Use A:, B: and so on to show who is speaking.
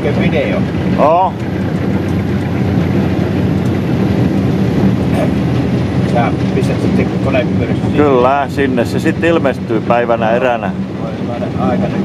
A: Onko video?
B: Oo.
A: Sä pistät sitten konepyörissä.
B: Kyllä, sinne se sitten ilmestyy päivänä eränä.
A: Voi aikana. aika nyt.